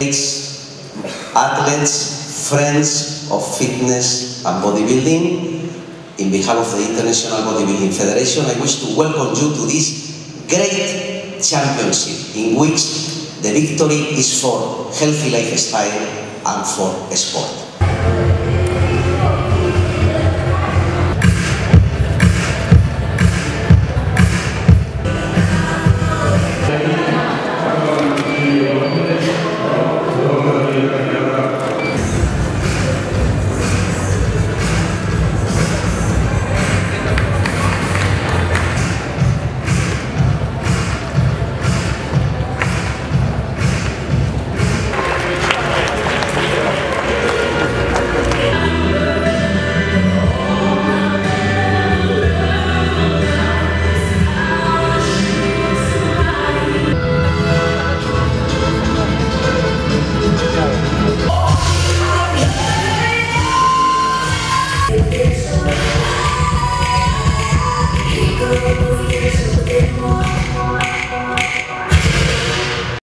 athletes, friends of fitness and bodybuilding, in behalf of the International Bodybuilding Federation, I wish to welcome you to this great championship in which the victory is for healthy lifestyle and for sport.